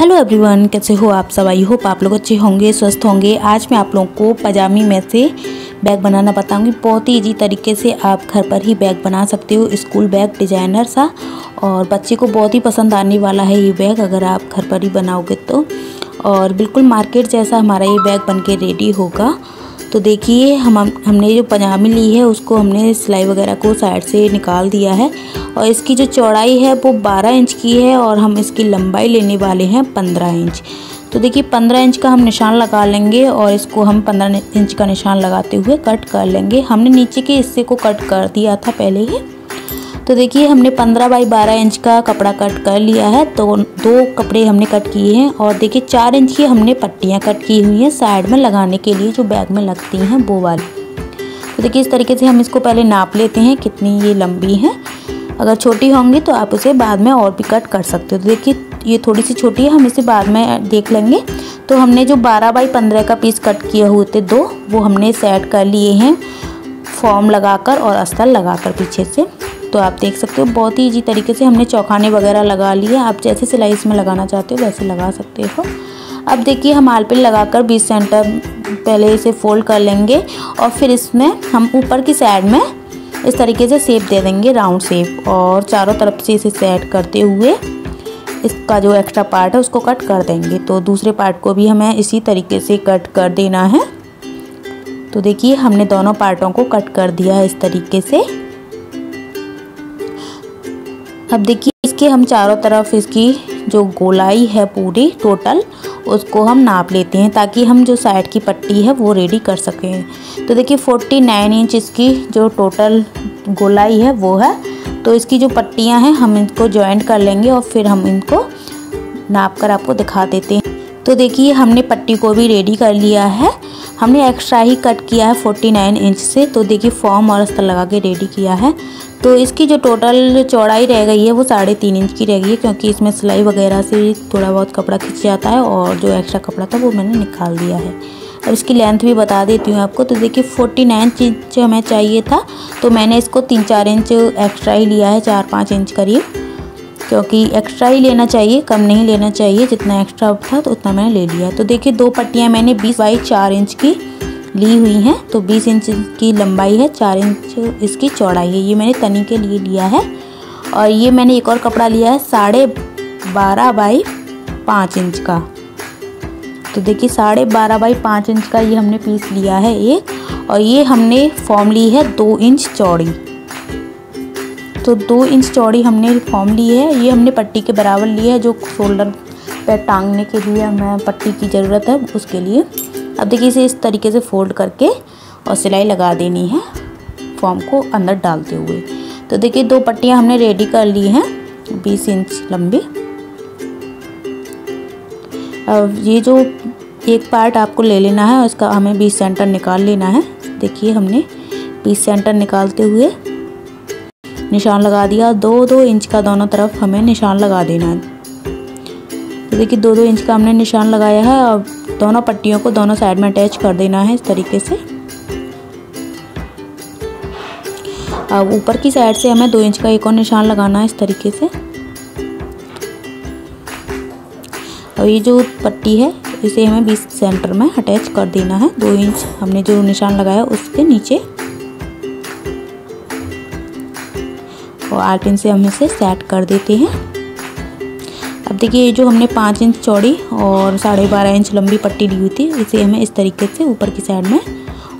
Hello everyone कैसे हो आप सब? आई होप आप लोग अच्छे होंगे, स्वस्थ होंगे। आज मैं आप लोगों को पजामी में से बैग बनाना बताऊँगी। बहुत ही ईजी तरीके से आप घर पर ही बैग बना सकते हो स्कूल बैग डिज़ाइनर सा। और बच्चे को बहुत ही पसंद आने वाला है ये बैग, अगर आप घर पर ही बनाओगे तो। और बिल्कुल मार्केट जैसा हमारा ये बैग बन के रेडी होगा। तो देखिए, हम हमने जो पजामी ली है, उसको हमने सिलाई वगैरह को साइड से निकाल दिया है। और इसकी जो चौड़ाई है, वो 12 इंच की है और हम इसकी लंबाई लेने वाले हैं 15 इंच। तो देखिए 15 इंच का हम निशान लगा लेंगे और इसको हम 15 इंच का निशान लगाते हुए कट कर लेंगे। हमने नीचे के हिस्से को कट कर दिया था पहले ही। तो देखिए, हमने 15 बाई 12 इंच का कपड़ा कट कर लिया है। तो दो कपड़े हमने कट किए हैं और देखिए, चार इंच की हमने पट्टियाँ कट की हुई हैं साइड में लगाने के लिए, जो बैग में लगती हैं, वो वाली। तो देखिए, इस तरीके से हम इसको पहले नाप लेते हैं, कितनी ये लंबी है। अगर छोटी होंगी तो आप उसे बाद में और भी कट कर सकते हो। तो देखिए, ये थोड़ी सी छोटी है, हम इसे बाद में देख लेंगे। तो हमने जो 12 बाई 15 का पीस कट किए हुए थे दो, वो हमने सेट कर लिए हैं, फॉर्म लगाकर और अस्तर लगाकर पीछे से। तो आप देख सकते हो, बहुत ही ईजी तरीके से हमने चौखाने वगैरह लगा लिए आप जैसे सिलाई इसमें लगाना चाहते हो, वैसे लगा सकते हो। अब देखिए, हम आलपिन लगाकर बीस सेंटर पहले इसे फोल्ड कर लेंगे और फिर इसमें हम ऊपर की साइड में इस तरीके से सेप दे देंगे राउंड सेप और चारों तरफ़ से इसे सेट करते हुए इसका जो एक्स्ट्रा पार्ट है, उसको कट कर देंगे। तो दूसरे पार्ट को भी हमें इसी तरीके से कट कर देना है। तो देखिए, हमने दोनों पार्टों को कट कर दिया है इस तरीके से। अब देखिए, इसके हम चारों तरफ़ इसकी जो गोलाई है पूरी टोटल उसको हम नाप लेते हैं ताकि हम जो साइड की पट्टी है वो रेडी कर सकें। तो देखिए 49 इंच इसकी जो टोटल गोलाई है वो है। तो इसकी जो पट्टियाँ हैं, हम इनको जॉइंट कर लेंगे और फिर हम इनको नाप कर आपको दिखा देते हैं। तो देखिए, हमने पट्टी को भी रेडी कर लिया है। हमने एक्स्ट्रा ही कट किया है 49 इंच से। तो देखिए फॉर्म और अस्तर लगा के रेडी किया है। तो इसकी जो टोटल चौड़ाई रह गई है, वो साढ़े तीन इंच की रह गई है, क्योंकि इसमें सिलाई वगैरह से थोड़ा बहुत कपड़ा खिंच जाता है और जो एक्स्ट्रा कपड़ा था, वो मैंने निकाल दिया है। अब इसकी लेंथ भी बता देती हूँ आपको। तो देखिए फोर्टी नाइन इंच हमें चाहिए था तो मैंने इसको तीन चार इंच एक्स्ट्रा ही लिया है चार पाँच इंच करीब। क्योंकि एक्स्ट्रा ही लेना चाहिए, कम नहीं लेना चाहिए, जितना एक्स्ट्रा था तो उतना मैंने ले लिया तो देखिए, दो पट्टियाँ मैंने बीस बाई चार इंच की ली हुई हैं। तो 20 इंच की लंबाई है, चार इंच इसकी चौड़ाई है। ये मैंने तनी के लिए लिया है। और ये मैंने एक और कपड़ा लिया है, साढ़े बारह बाई पाँच इंच का। तो देखिए, साढ़े बारह बाई पाँच इंच का ये हमने पीस लिया है एक और ये हमने फॉर्म ली है दो इंच चौड़ी। तो दो इंच चौड़ी हमने फॉर्म ली है। ये हमने पट्टी के बराबर लिया है, जो शोल्डर पर टांगने के लिए हमें पट्टी की ज़रूरत है उसके लिए। अब देखिए इसे इस तरीके से फोल्ड करके और सिलाई लगा देनी है फॉर्म को अंदर डालते हुए। तो देखिए दो पट्टियाँ हमने रेडी कर ली हैं, बीस इंच लंबी। अब ये जो एक पार्ट आपको ले लेना है उसका हमें बीस सेंटर निकाल लेना है। देखिए हमने बीस सेंटर निकालते हुए निशान लगा दिया। दो दो इंच का दोनों तरफ़ हमें निशान लगा देना है। तो देखिए दो दो इंच का हमने निशान लगाया है और दोनों पट्टियों को दोनों साइड में अटैच कर देना है इस तरीके से। अब ऊपर की साइड से हमें दो इंच का एक और निशान लगाना है इस तरीके से। और ये जो पट्टी है, इसे हमें बीस सेंटर में अटैच कर देना है। दो इंच हमने जो निशान लगाया, उसके नीचे। और आर्टिन से हम इसे सेट कर देते हैं। देखिए, ये जो हमने पाँच इंच चौड़ी और साढ़े बारह इंच लंबी पट्टी ली हुई थी, इसे हमें इस तरीके से ऊपर की साइड में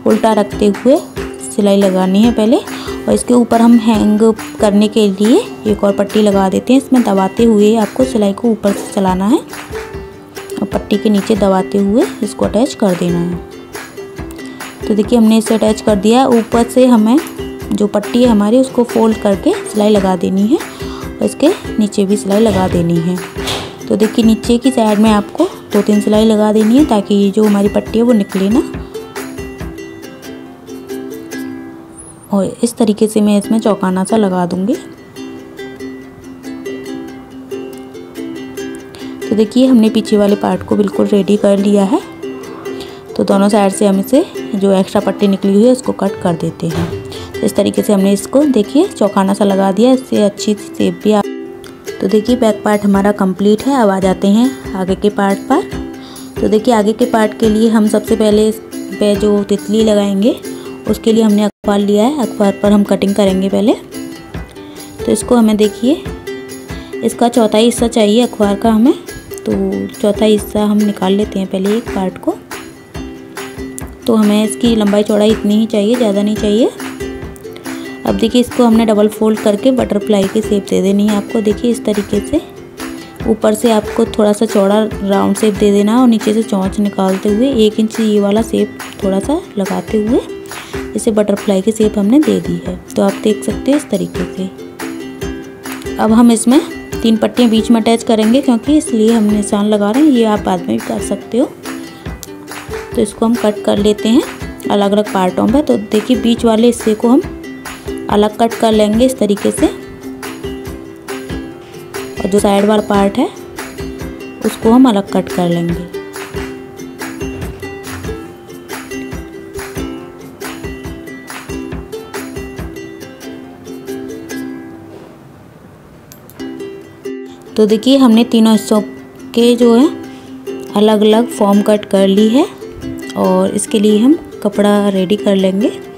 उल्टा रखते हुए सिलाई लगानी है पहले। और इसके ऊपर हम हैंग करने के लिए एक और पट्टी लगा देते हैं। इसमें दबाते हुए आपको सिलाई को ऊपर से चलाना है और पट्टी के नीचे दबाते हुए इसको अटैच कर देना है। तो देखिए, हमने इसे अटैच कर दिया। ऊपर से हमें जो पट्टी है हमारी, उसको फोल्ड करके सिलाई लगा देनी है और इसके नीचे भी सिलाई लगा देनी है। तो देखिए नीचे की साइड में आपको दो तीन सिलाई लगा देनी है ताकि ये जो हमारी पट्टी है वो निकले ना। और इस तरीके से मैं इसमें चौकाना सा लगा दूँगी। तो देखिए हमने पीछे वाले पार्ट को बिल्कुल रेडी कर लिया है। तो दोनों साइड से हम इसे जो एक्स्ट्रा पट्टी निकली हुई है उसको कट कर देते हैं। तो इस तरीके से हमने इसको देखिए चौकाना सा लगा दिया, इससे अच्छी सेप भी आ तो देखिए बैक पार्ट हमारा कंप्लीट है। अब आ जाते हैं आगे के पार्ट पर। तो देखिए, आगे के पार्ट के लिए हम सबसे पहले इस पे जो तितली लगाएँगे, उसके लिए हमने अखबार लिया है। अखबार पर हम कटिंग करेंगे पहले। तो इसको हमें देखिए, इसका चौथा हिस्सा चाहिए अखबार का हमें। तो चौथा हिस्सा हम निकाल लेते हैं पहले एक पार्ट को। तो हमें इसकी लंबाई चौड़ाई इतनी ही चाहिए, ज़्यादा नहीं चाहिए। अब देखिए, इसको हमने डबल फोल्ड करके बटरफ्लाई की शेप दे देनी है आपको। देखिए, इस तरीके से ऊपर से आपको थोड़ा सा चौड़ा राउंड शेप दे देना है और नीचे से चौंच निकालते हुए एक इंच ये वाला शेप थोड़ा सा लगाते हुए इसे बटरफ्लाई की शेप हमने दे दी है। तो आप देख सकते हैं इस तरीके से। अब हम इसमें तीन पट्टियाँ बीच में अटैच करेंगे क्योंकि इसलिए हम निशान लगा रहे हैं, ये आप बाद में भी कर सकते हो। तो इसको हम कट कर लेते हैं अलग अलग पार्टों में। तो देखिए, बीच वाले हिस्से को हम अलग कट कर लेंगे इस तरीके से। और जो साइड वाला पार्ट है, उसको हम अलग कट कर लेंगे। तो देखिए, हमने तीनों हिस्सों के जो है अलग अलग फॉर्म कट कर ली है। और इसके लिए हम कपड़ा रेडी कर लेंगे।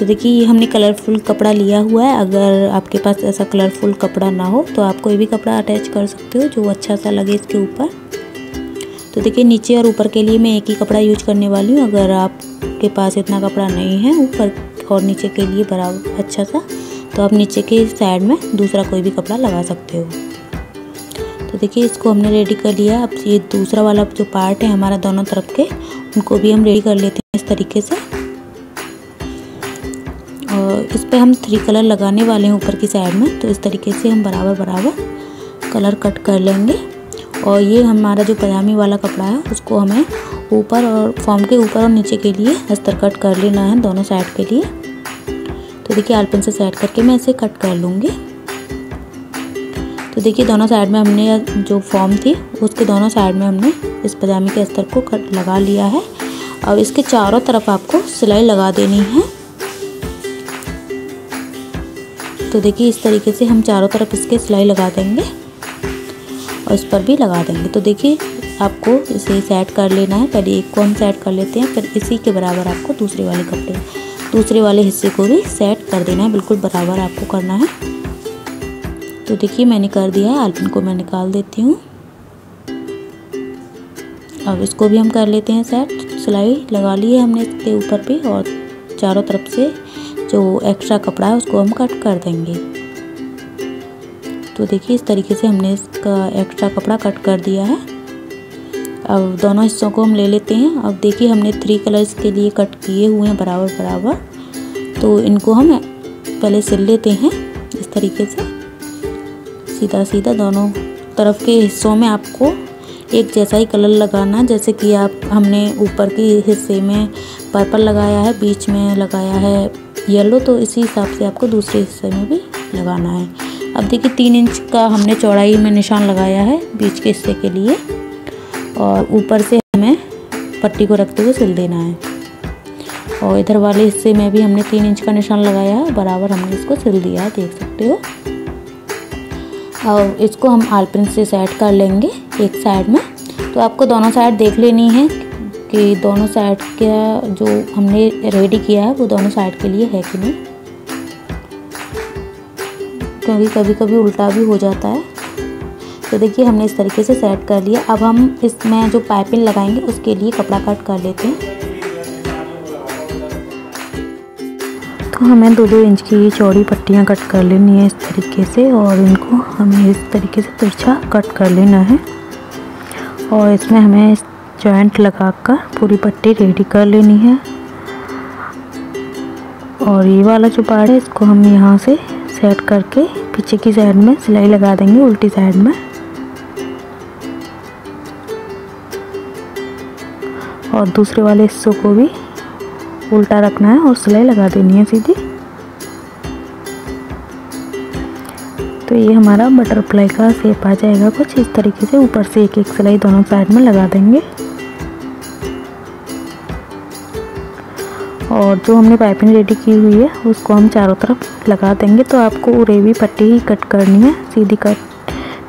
तो देखिए, ये हमने कलरफुल कपड़ा लिया हुआ है। अगर आपके पास ऐसा कलरफुल कपड़ा ना हो तो आप कोई भी कपड़ा अटैच कर सकते हो जो अच्छा सा लगे इसके ऊपर। तो देखिए, नीचे और ऊपर के लिए मैं एक ही कपड़ा यूज़ करने वाली हूँ। अगर आपके पास इतना कपड़ा नहीं है ऊपर और नीचे के लिए बराबर अच्छा सा तो आप नीचे के साइड में दूसरा कोई भी कपड़ा लगा सकते हो। तो देखिए, इसको हमने रेडी कर लिया। अब ये दूसरा वाला जो पार्ट है हमारा दोनों तरफ़ के, उनको भी हम रेडी कर लेते हैं इस तरीके से। इस पर हम थ्री कलर लगाने वाले हैं ऊपर की साइड में तो इस तरीके से हम बराबर बराबर कलर कट कर लेंगे। और ये हमारा जो पजामी वाला कपड़ा है, उसको हमें ऊपर और फॉर्म के ऊपर और नीचे के लिए अस्तर कट कर लेना है दोनों साइड के लिए। तो देखिए आलपन से सेट करके मैं इसे कट कर लूँगी। तो देखिए, दोनों साइड में हमने जो फॉर्म थी, उसके दोनों साइड में हमने इस पजामी के अस्तर को कट लगा लिया है। अब इसके चारों तरफ़ आपको सिलाई लगा देनी है। तो देखिए इस तरीके से हम चारों तरफ़ इसके सिलाई लगा देंगे और इस पर भी लगा देंगे। तो देखिए आपको इसे सेट कर लेना है। पहले एक को हम सेट कर लेते हैं, फिर इसी के बराबर आपको दूसरे वाले कपड़े, दूसरे वाले हिस्से को भी सेट कर देना है। बिल्कुल बराबर आपको करना है। तो देखिए मैंने कर दिया है, आलपिन को मैं निकाल देती हूँ। अब इसको भी हम कर लेते हैं सेट। सिलाई लगा ली है हमने इसके ऊपर भी और चारों तरफ़ से जो एक्स्ट्रा कपड़ा है, उसको हम कट कर देंगे। तो देखिए, इस तरीके से हमने इसका एक्स्ट्रा कपड़ा कट कर दिया है। अब दोनों हिस्सों को हम ले लेते हैं। अब देखिए, हमने थ्री कलर्स के लिए कट किए हुए हैं, बराबर बराबर। तो इनको हम पहले सिल लेते हैं इस तरीके से। सीधा सीधा दोनों तरफ़ के हिस्सों में आपको एक जैसा ही कलर लगाना जैसे कि आप, हमने ऊपर के हिस्से में पर्पल लगाया है, बीच में लगाया है येलो तो इसी हिसाब से आपको दूसरे हिस्से में भी लगाना है। अब देखिए, तीन इंच का हमने चौड़ाई में निशान लगाया है बीच के हिस्से के लिए। और ऊपर से हमें पट्टी को रखते हुए सिल देना है। और इधर वाले हिस्से में भी हमने तीन इंच का निशान लगाया है, बराबर हमने इसको सिल दिया है, देख सकते हो। और इसको हम आलपिन से सेट कर लेंगे एक साइड में। तो आपको दोनों साइड देख लेनी है कि दोनों साइड का जो हमने रेडी किया है, वो दोनों साइड के लिए है कि नहीं? क्योंकि कभी कभी उल्टा भी हो जाता है। तो देखिए, हमने इस तरीके से सेट कर लिया। अब हम इसमें जो पाइपिंग लगाएँगे, उसके लिए कपड़ा कट कर लेते हैं। तो हमें दो दो इंच की चौड़ी पट्टियाँ कट कर लेनी है इस तरीके से, और इनको हमें इस तरीके से तिरछा कट कर लेना है। और इसमें हमें जॉइंट लगाकर पूरी पट्टी रेडी कर लेनी है। और ये वाला जो पार्ट है, इसको हम यहाँ से सेट करके पीछे की साइड में सिलाई लगा देंगे, उल्टी साइड में। और दूसरे वाले हिस्सों को भी उल्टा रखना है और सिलाई लगा देनी है सीधी। तो ये हमारा बटरफ्लाई का शेप आ जाएगा। कुछ इस तरीके से ऊपर से एक एक सिलाई दोनों साइड में लगा देंगे। और जो हमने पाइपिंग रेडी की हुई है, उसको हम चारों तरफ़ लगा देंगे। तो आपको उरेवी पट्टी ही कट करनी है, सीधी कट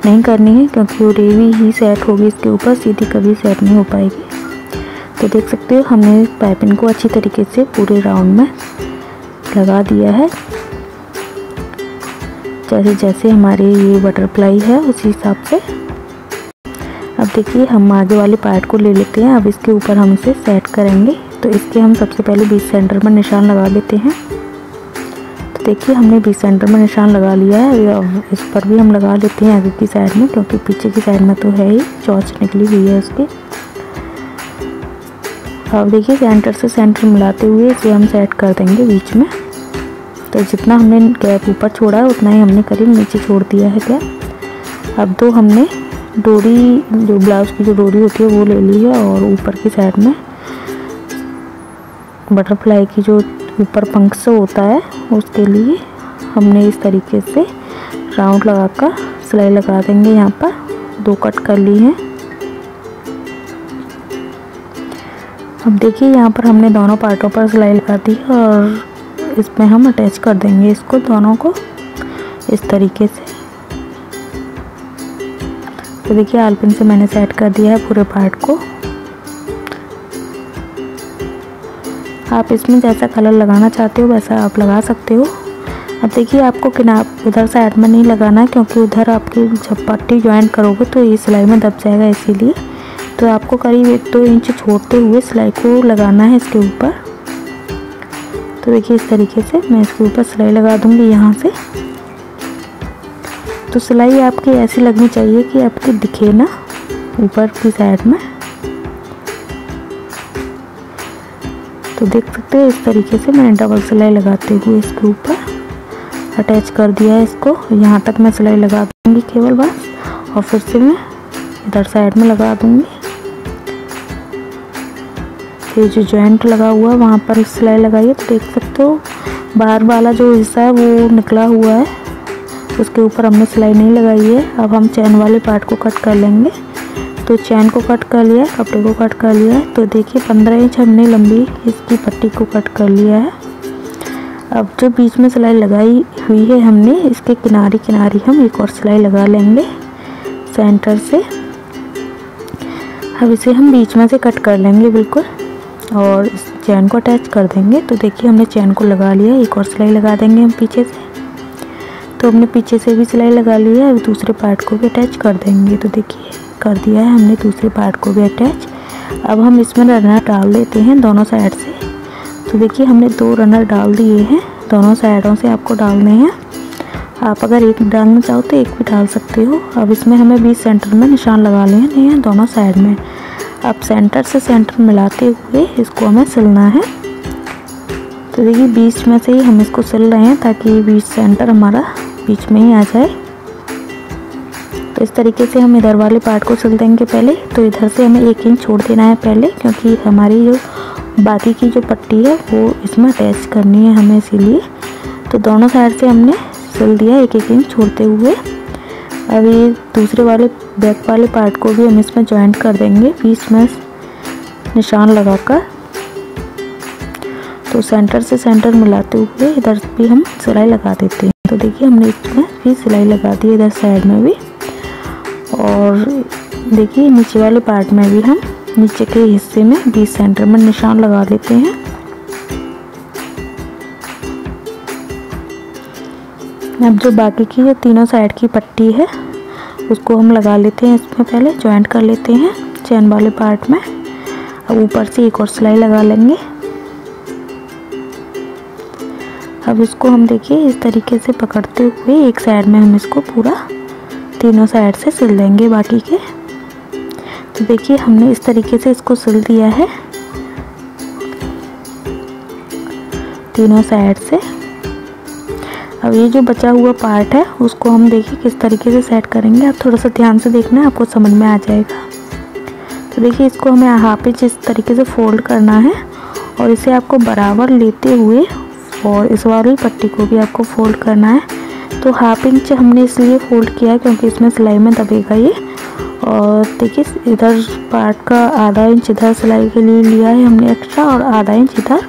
नहीं करनी है, क्योंकि उरेवी ही सेट होगी इसके ऊपर, सीधी कभी सेट नहीं हो पाएगी। तो देख सकते हो, हमने पाइपिंग को अच्छी तरीके से पूरे राउंड में लगा दिया है। जैसे जैसे हमारे ये बटरफ्लाई है, उसी हिसाब से। अब देखिए, हम आगे वाले पार्ट को ले लेते हैं। अब इसके ऊपर हम इसे सेट करेंगे। तो इसके हम सबसे पहले बीच सेंटर में निशान लगा लेते हैं। तो देखिए, हमने बीच सेंटर में निशान लगा लिया है। इस पर भी हम लगा लेते हैं आगे की साइड में, क्योंकि पीछे की साइड में तो है ही, चौच निकली हुई है उसकी। अब देखिए सेंटर से सेंटर मिलाते हुए इसे हम सेट कर देंगे बीच में। तो जितना हमने गैप ऊपर छोड़ा है, उतना ही हमने करीब नीचे छोड़ दिया है गैप अब दो हमने डोरी, जो ब्लाउज़ की जो डोरी होती है, वो ले ली है और ऊपर की साइड में बटरफ्लाई की जो ऊपर पंख से होता है, उसके लिए हमने इस तरीके से राउंड लगाकर सिलाई लगा देंगे। यहाँ पर दो कट कर ली हैं। अब देखिए, यहाँ पर हमने दोनों पार्टों पर सिलाई लगा दी और इसमें हम अटैच कर देंगे इसको दोनों को इस तरीके से। तो देखिए, आलपिन से मैंने सेट कर दिया है पूरे पार्ट को। आप इसमें जैसा कलर लगाना चाहते हो, वैसा आप लगा सकते हो। अब देखिए, आपको किनार उधर साइड में नहीं लगाना है क्योंकि उधर आपकी जब पट्टी ज्वाइन करोगे तो ये सिलाई में दब जाएगा इसीलिए। तो आपको करीब एक दो इंच छोड़ते हुए सिलाई को लगाना है इसके ऊपर। तो देखिए, इस तरीके से मैं इसके ऊपर सिलाई लगा दूँगी यहाँ से। तो सिलाई आपकी ऐसी लगनी चाहिए कि आपकी दिखे ना, ऊपर की साइड में। तो देख सकते हैं, इस तरीके से मैंने डबल सिलाई लगाते हुए इसके ऊपर। अटैच कर दिया है इसको। यहाँ तक मैं सिलाई लगा दूँगी केवल बस, और फिर से मैं इधर साइड में लगा दूँगी। ये जो जॉइंट लगा हुआ है वहाँ पर सिलाई लगाइए तो देख सकते हो, बाहर वाला जो हिस्सा है, वो निकला हुआ है। उसके ऊपर हमने सिलाई नहीं लगाई है। अब हम चैन वाले पार्ट को कट कर लेंगे। तो चैन को कट कर लिया है कपड़े को कट कर लिया। है तो देखिए, पंद्रह इंच हमने लंबी इसकी पट्टी को कट कर लिया है। अब जो बीच में सिलाई लगाई हुई है हमने, इसके किनारे किनारे हम एक और सिलाई लगा लेंगे सेंटर से। अब इसे हम बीच में से कट कर लेंगे, बिल्कुल। और इस चैन को अटैच कर देंगे। तो देखिए, हमने चैन को लगा लिया, एक और सिलाई लगा देंगे हम पीछे से। तो हमने पीछे से भी सिलाई लगा ली है, अब दूसरे पार्ट को भी अटैच कर देंगे। तो देखिए। कर दिया है, हमने दूसरे पार्ट को भी अटैच अब हम इसमें रनर डाल देते हैं दोनों साइड से। तो देखिए, हमने दो रनर डाल दिए हैं, दोनों साइडों से आपको डालने हैं। आप अगर एक डालना चाहो तो एक भी डाल सकते हो। अब इसमें हमें बीच सेंटर में निशान लगा लेने हैं दोनों साइड में। अब सेंटर से सेंटर मिलाते हुए इसको हमें सिलना है। तो देखिए, बीच में से ही हम इसको सिल रहे हैं ताकि बीच सेंटर हमारा बीच में ही आ जाए। तो इस तरीके से हम इधर वाले पार्ट को सिल देंगे पहले। तो इधर से हमें एक इंच छोड़ देना है पहले, क्योंकि हमारी जो बाकी की जो पट्टी है, वो इसमें अटैच करनी है हमें इसीलिए। तो दोनों साइड से हमने सिल दिया एक एक इंच छोड़ते हुए। अब ये दूसरे वाले बैक वाले पार्ट को भी हम इसमें ज्वाइंट कर देंगे, बीच में निशान लगाकर। तो सेंटर से सेंटर मिलाते हुए इधर भी हम सिलाई लगा देते हैं। तो देखिए हमने इसमें भी सिलाई लगा दी इधर साइड में भी। और देखिए, नीचे वाले पार्ट में भी हम नीचे के हिस्से में बीच सेंटर में निशान लगा लेते हैं। अब जो बाकी की जो तीनों साइड की पट्टी है, उसको हम लगा लेते हैं। इसमें पहले जॉइंट कर लेते हैं चैन वाले पार्ट में। अब ऊपर से एक और सिलाई लगा लेंगे। अब इसको हम देखिए, इस तरीके से पकड़ते हुए एक साइड में हम इसको पूरा तीनों साइड से सिल देंगे बाकी के। तो देखिए, हमने इस तरीके से इसको सिल दिया है। तीनों साइड से। अब ये जो बचा हुआ पार्ट है, उसको हम देखिए किस तरीके से सेट करेंगे। आप थोड़ा सा ध्यान से देखना आपको समझ में आ जाएगा। तो देखिए, इसको हमें हाफ़ इंच इस तरीके से फोल्ड करना है, और इसे आपको बराबर लेते हुए और इस वाली पट्टी को भी आपको फोल्ड करना है। तो हाफ़ इंच हमने इसलिए फोल्ड किया क्योंकि इसमें सिलाई में दबेगा ये। और देखिए, इधर पार्ट का आधा इंच इधर सिलाई के लिए लिया है हमने एक्स्ट्रा और आधा इंच इधर।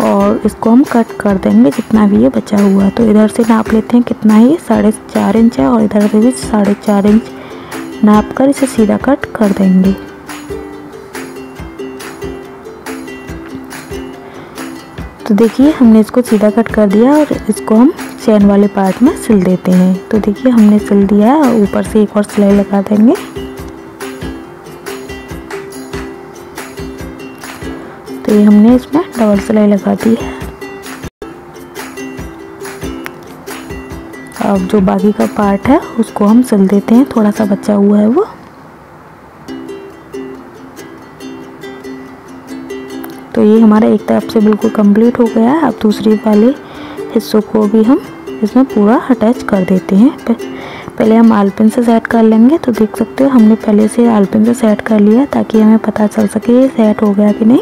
और इसको हम कट कर देंगे जितना भी ये बचा हुआ है। तो इधर से नाप लेते हैं कितना ही साढ़े चार इंच है और इधर से भी साढ़े चार इंच नाप कर इसे सीधा कट कर देंगे। तो देखिए, हमने इसको सीधा कट कर दिया और इसको हम चैन वाले पार्ट में सिल देते हैं। तो देखिए, हमने सिल दिया है ऊपर से एक और सिलाई लगा देंगे। तो ये हमने इसमें डबल सिलाई लगा दी है। अब जो बाकी का पार्ट है, उसको हम सिल देते हैं। थोड़ा सा बचा हुआ है वो। तो ये हमारा एक तरफ़ से बिल्कुल कंप्लीट हो गया है। अब दूसरी वाले हिस्सों को भी हम इसमें पूरा अटैच कर देते हैं। पहले हम आलपिन से सेट कर लेंगे तो देख सकते हो हमने पहले से आलपिन से सेट कर लिया ताकि हमें पता चल सके ये सेट हो गया कि नहीं।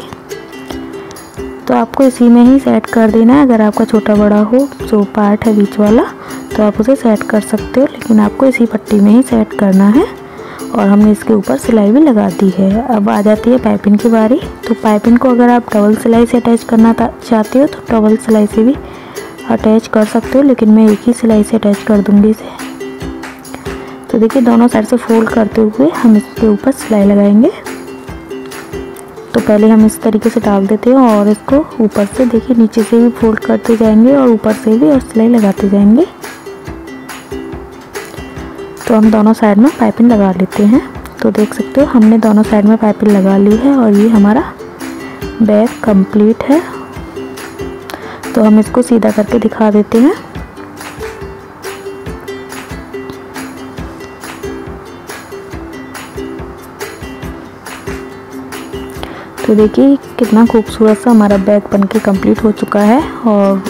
तो आपको इसी में ही सेट कर देना है। अगर आपका छोटा बड़ा हो, जो पार्ट है बीच वाला तो आप उसे सेट कर सकते हो, लेकिन आपको इसी पट्टी में ही सेट करना है। और हमने इसके ऊपर सिलाई भी लगा दी है। अब आ जाती है पाइपिंग की बारी। तो पाइपिंग को अगर आप डबल सिलाई से अटैच करना चाहते हो तो डबल सिलाई से भी अटैच कर सकते हो, लेकिन मैं एक ही सिलाई से अटैच कर दूँगी इसे। तो देखिए, दोनों साइड से फोल्ड करते हुए हम इसके ऊपर सिलाई लगाएँगे। तो पहले हम इस तरीके से डाल देते हैं और इसको ऊपर से देखिए, नीचे से भी फोल्ड करते जाएँगे और ऊपर से भी और सिलाई लगाते जाएँगे। तो हम दोनों साइड में पाइपिंग लगा लेते हैं। तो देख सकते हो, हमने दोनों साइड में पाइपिंग लगा ली है और ये हमारा बैग कंप्लीट है। तो हम इसको सीधा करके दिखा देते हैं। तो देखिए कितना खूबसूरत सा हमारा बैग बन के कंप्लीट हो चुका है और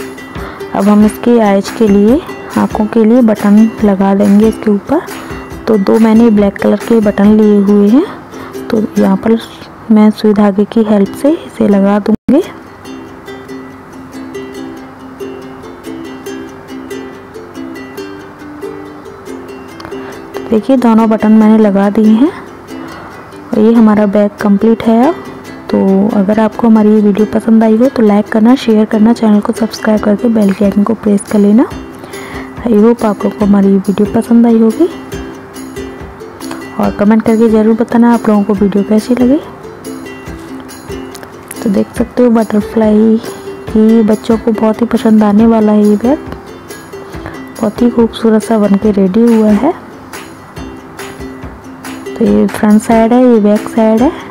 अब हम इसके आइज़ के लिए, आँखों के लिए बटन लगा देंगे इसके ऊपर। तो दो मैंने ब्लैक कलर के बटन लिए हुए हैं। तो यहाँ पर मैं सुई धागे की हेल्प से इसे लगा दूँगी। देखिए, दोनों बटन मैंने लगा दिए हैं। और ये हमारा बैग कंप्लीट है तो अगर आपको हमारी ये वीडियो पसंद आई हो तो लाइक करना, शेयर करना, चैनल को सब्सक्राइब करके बेल के आइकन को प्रेस कर लेना। आई होप आप लोग को हमारी ये वीडियो पसंद आई होगी। और कमेंट करके ज़रूर बताना आप लोगों को वीडियो कैसी लगी। तो देख सकते हो, बटरफ्लाई की बच्चों को बहुत ही पसंद आने वाला है ये बैग। बहुत ही खूबसूरत सा बन के रेडी हुआ है। तो ये फ्रंट साइड है ये बैक साइड है